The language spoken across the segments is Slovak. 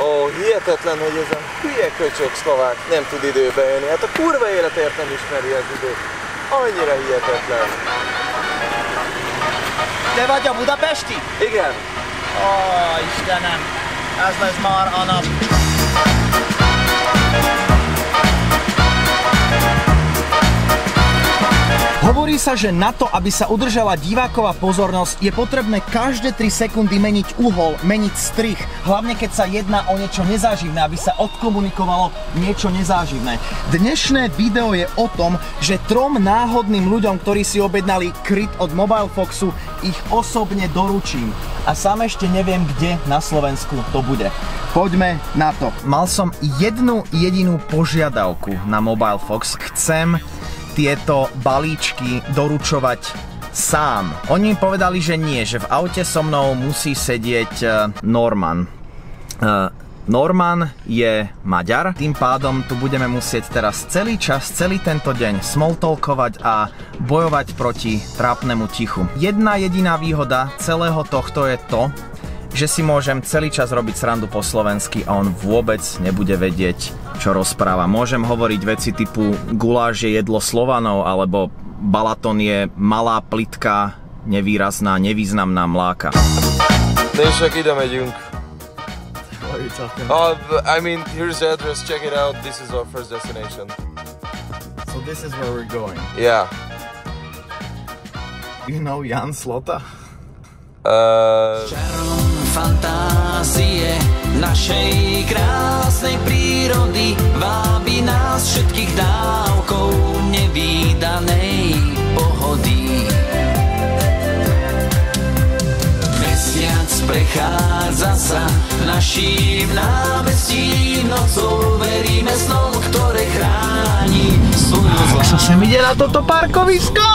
Ó, hihetetlen, hogy ez a hülye köcsök szlovák nem tud időbe jönni. Hát a kurva életért nem ismeri az időt. Annyira hihetetlen. Te vagy a budapesti? Igen. Ó, Istenem, ez lesz már a nap. Hovorí sa, že na to, aby sa udržala diváková pozornosť, je potrebné každé 3 sekundy meniť uhol, meniť strich, hlavne keď sa jedná o niečo nezáživné, aby sa odkomunikovalo niečo nezáživné. Dnešné video je o tom, že trom náhodným ľuďom, ktorí si objednali kryt od Mobile Foxu, ich osobne doručím. A sám ešte neviem, kde na Slovensku to bude. Poďme na to. Mal som jednu jedinú požiadavku na Mobile Fox. Chcem tieto balíčky doručovať sám. Oni mi povedali, že nie, že v aute so mnou musí sedieť e, Norman. E, Norman je Maďar, tým pádom tu budeme musieť teraz celý čas, celý tento deň smoltolkovať a bojovať proti trápnemu tichu. Jedna jediná výhoda celého tohto je to, že si môžem celý čas robiť srandu po slovensky a on vôbec nebude vedieť, čo rozpráva. Môžem hovoriť veci typu guláš je jedlo Slovanov, alebo Balaton je malá plitka, nevýrazná, nevýznamná mláka. Nézzek, ide megyünk. Uh, I mean, here's the address, check it out. This is our first destination. So this is where we're going. Yeah. You know Jan Slota? Uh, fantázie našej krásnej prírody vábi nás všetkých dávkou nevýdanej pohody. Mesiac prechádza sa naším námestím nocou, veríme snom, ktoré chráni svoju Jak sa sem ide na toto parkovisko?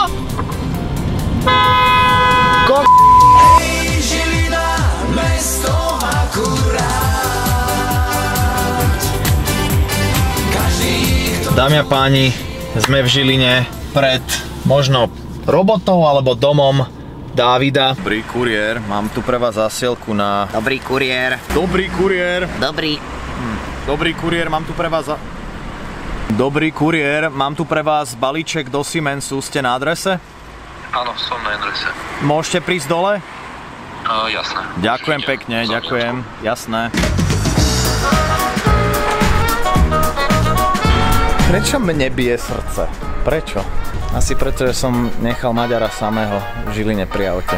Dámy a páni, sme v Žiline pred možno robotou alebo domom Dávida. Dobrý kuriér, mám tu pre vás zasielku na... Dobrý kuriér. Dobrý kuriér, Dobrý. dobrý kuriér, mám tu pre vás... Za... Dobrý kuriér, mám tu pre vás balíček do Siemensu, ste na adrese? Áno, som na adrese. Môžete prísť dole? Uh, jasné. Ďakujem Určite. pekne, ďakujem, jasné. Prečo mne bije srdce? Prečo? Asi preto, že som nechal Maďara samého v Žiline pri aute.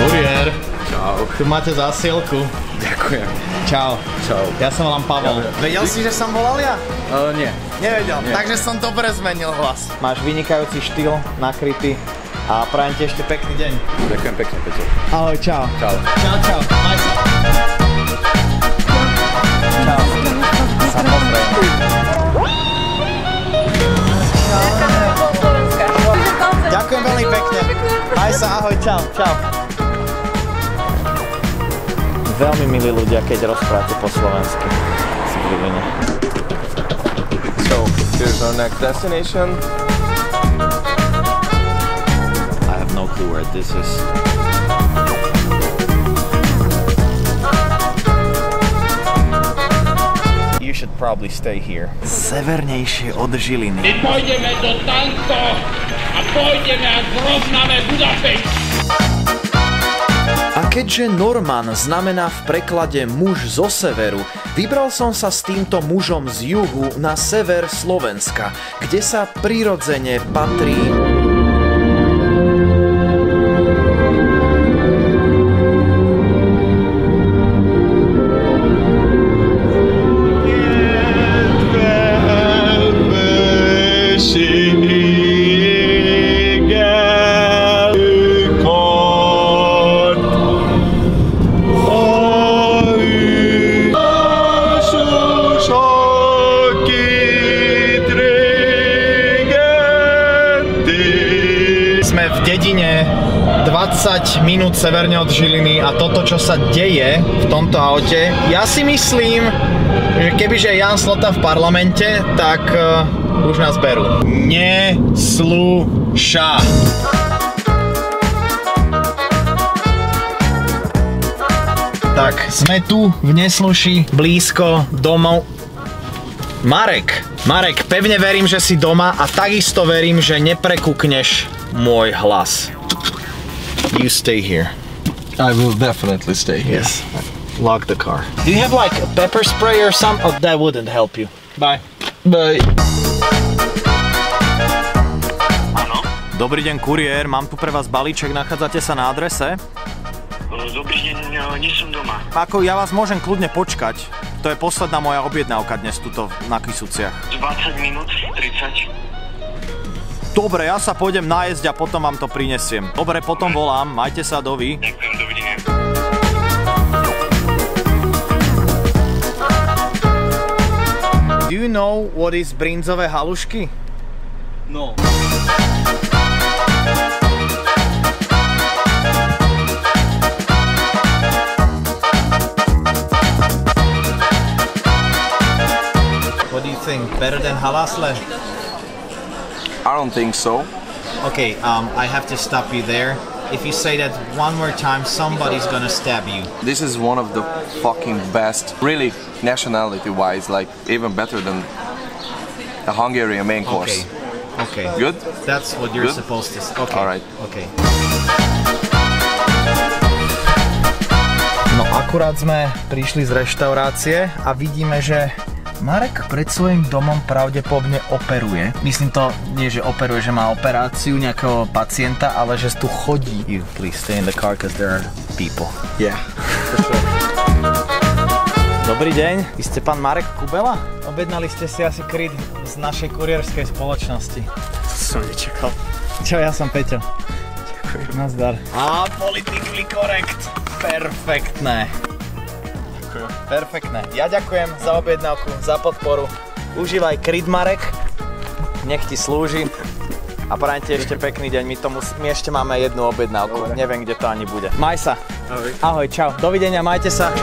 Kuriér. Čau. Tu máte zásielku. Ďakujem. Čau. Čau. Ja sa volám Pavol. Vedel si, že som volal ja? Uh, nie. Nevedel. Takže som dobre zmenil hlas. Máš vynikajúci štýl, nakrytý a prajem ti ešte pekný deň. Ďakujem pekne, Peťo. Ahoj, čau. Čau. Čau, čau. Maj sa. Čau. Ďakujem veľmi pekne. Maj sa, ahoj, čau, čau. Veľmi milí ľudia, keď rozprávate po slovensky. So, here's our next destination. No clue where this is. You should probably stay here. Severnejšie od Žiliny. My pôjdeme do Tanko a pôjdeme a zrovnáme Budapešť. A keďže Norman znamená v preklade muž zo severu, vybral som sa s týmto mužom z juhu na sever Slovenska, kde sa prirodzene patrí 20 minút severne od Žiliny a toto, čo sa deje v tomto aute, ja si myslím, že kebyže Jan Slota v parlamente, tak uh, už nás berú. Neslúša. Tak, sme tu v Nesluši, blízko domov. Marek, Marek, pevne verím, že si doma a takisto verím, že neprekúkneš môj hlas. You stay here. I will definitely stay here. Yes. Lock the car. Do you have like a pepper spray or something? Oh, that wouldn't help you. Bye. Bye. Dobrý deň, kuriér, mám tu pre vás balíček, nachádzate sa na adrese? Dobrý deň, no, nie som doma. Ako ja vás môžem kľudne počkať. To je posledná moja objednávka dnes tuto na Kisuciach. 20 minút, 30. Dobre, ja sa pôjdem nájsť a potom vám to prinesiem. Dobre, potom volám, majte sa, dovi. Ďakujem, dovidenia. Do you know what is brinzové halušky? No. What do you think? Better than halasle? I don't think so. Okay, um, I have to stop you there. If you say that one more time, somebody's gonna stab you. This is one of the fucking best, really nationality wise, like even better than the Hungarian main course. Okay. Okay. Good? That's what you're Good? supposed to. Say. Okay. Alright. Okay. No akurát sme prišli z reštaurácie a vidíme, že Marek pred svojim domom pravdepodobne operuje. Myslím to nie, že operuje, že má operáciu nejakého pacienta, ale že tu chodí. You please stay in the car, cause there are people. Yeah. Dobrý deň, vy ste pán Marek Kubela? Objednali ste si asi kryt z našej kurierskej spoločnosti. Som nečakal. Čo, ja som Peťo. Ďakujem. Nazdar. A politically correct. Perfektné. Ďakujem. Perfektné. Ja ďakujem za objednávku, za podporu. Užívaj kryt Marek. Nech ti slúži. A prajem ti ešte pekný deň. My, tomu, my ešte máme jednu objednávku. Neviem, kde to ani bude. Maj sa. Ahoj. Ahoj, čau. Dovidenia, majte sa.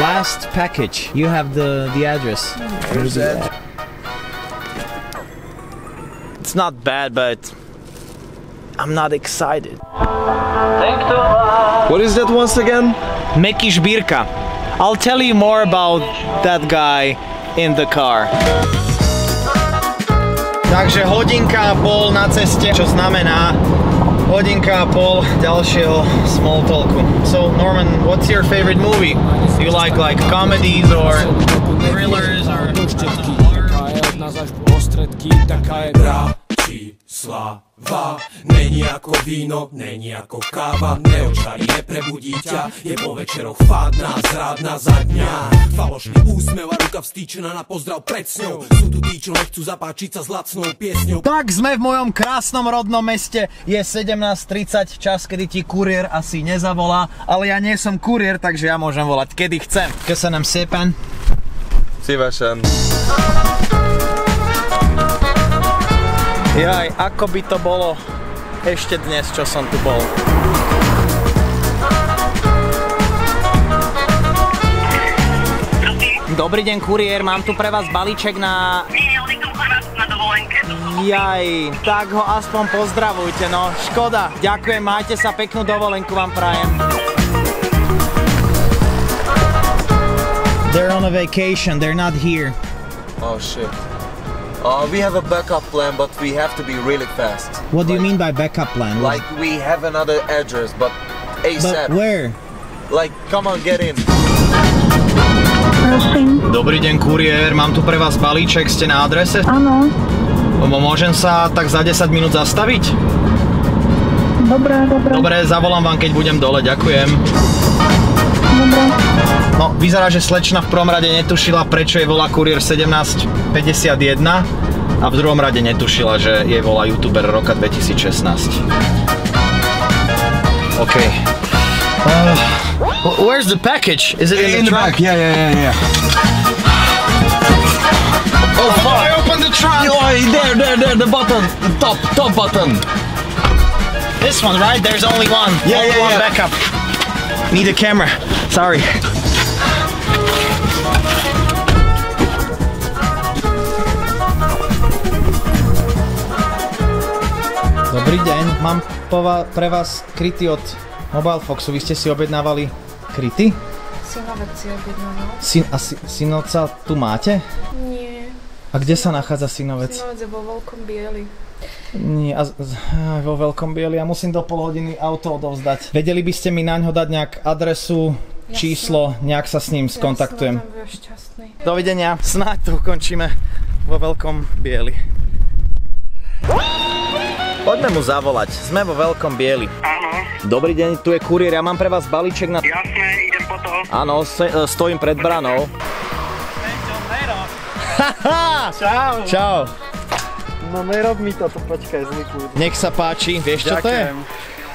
Last package. You have the, the address. It's not bad, but I'm not excited. What is that once again? Meky Žbírka. I'll tell you more about that guy in the car. Takže hodinka a pol na ceste, čo znamená hodinka a pol ďalšieho small talku. So Norman, what's your favorite movie? Do you like like comedies or thrillers or Taká je od nás až po ostredky, taká je Bratislava Není ako víno, není ako káva Neočarí, neprebudí ťa Je po večeroch fádna, zrádna za dňa Falošný úsmev a ruka vstýčená na pozdrav pred sňou Sú tu tí, čo nechcú zapáčiť sa s lacnou piesňou Tak sme v mojom krásnom rodnom meste. Je 17.30, čas, kedy ti kuriér asi nezavolá, ale ja nie som kuriér, takže ja môžem volať kedy chcem. Köszönöm szépen. Szívesen. Jaj, ako by to bolo ešte dnes, čo som tu bol. Dobrý deň, kuriér, mám tu pre vás balíček na... Jaj, tak ho aspoň pozdravujte, no. Škoda, ďakujem, majte sa, peknú dovolenku vám prajem. They're on a vacation, they're not here. Oh shit. Uh, we have a backup plan, but we have to be really fast. What do you Like- mean by backup plan? Like we have another address, but but ASAP. where? Like, come on, get in. Dobrý deň, kuriér, mám tu pre vás balíček, ste na adrese? Áno, Môžem sa tak za 10 minút zastaviť? dobré, dobré, Dobre, zavolám vám, keď budem dole, ďakujem. dobré. No, vyzerá, že slečna v prvom rade netušila, prečo jej volá kuriér 1751 a v druhom rade netušila, že jej volá youtuber roka 2016. OK. Uh, where's the package? Is it in, the, trunk? Yeah, yeah, yeah, yeah. Oh, fuck. I opened the trunk! Oh, there, there, there, the button, the top, top button. This one, right? There's only one. Yeah, only yeah, one yeah. backup. Need a camera. Sorry. Dobrý deň, mám pre vás kryty od Mobile Foxu, vy ste si objednávali kryty? Synovec si objednával. Syn, a sy, synovca tu máte? Nie. A kde sa nachádza synovec? Synovec je vo veľkom bieli. Nie, a, aj vo veľkom bieli, ja musím do pol hodiny auto odovzdať. Vedeli by ste mi na ňo dať nejak adresu, číslo, nejak sa s ním skontaktujem. Dovidenia, snáď to ukončíme vo veľkom bieli. Poďme mu zavolať, sme vo veľkom bieli. Áno, Dobrý deň, tu je kuriér, ja mám pre vás balíček na... jasné, idem po to. Áno, e, stojím pred branou. Čau. Čau. No nerob mi toto, počkaj, zvyku. Nech sa páči, vieš čo to je?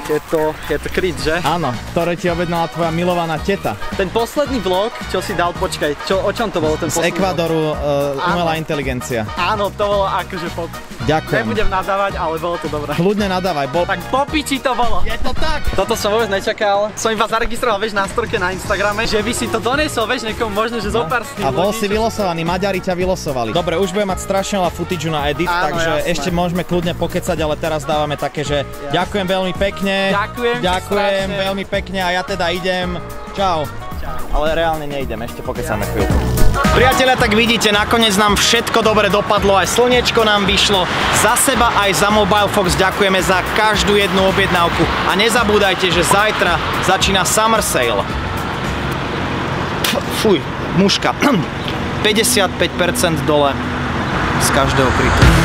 Je to, je to kryt, že? Áno, ktoré ti objednala tvoja milovaná teta. Ten posledný vlog, čo si dal, počkaj, čo, o čom to bolo ten Z posledný Ekvadoru uh, umelá Áno. inteligencia. Áno, to bolo akože po... Ďakujem. Nebudem nadávať, ale bolo to dobré. Kľudne nadávaj, bol... Tak po piči to bolo. Je to tak? Toto som vôbec nečakal. Som iba zaregistroval, vieš, na storke na Instagrame, že by si to doniesol, vieš, niekomu možno, že z No. A bol ľudí, si vylosovaný, Maďari ťa vylosovali. Dobre, už budeme mať strašne veľa footage na edit, Áno, takže jasné. ešte môžeme kľudne pokecať, ale teraz dávame také, že ďakujem veľmi pekne. Ďakujem ti Ďakujem strašne. veľmi pekne a ja teda idem. Čau. Ale reálne neidem, ešte pokecáme chvíľku. Priatelia, tak vidíte, nakoniec nám všetko dobre dopadlo, aj slnečko nám vyšlo. Za seba aj za Mobile Fox ďakujeme za každú jednu objednávku. A nezabúdajte, že zajtra začína Summer Sale. Fuj, muška. 55% dole z každého krytu.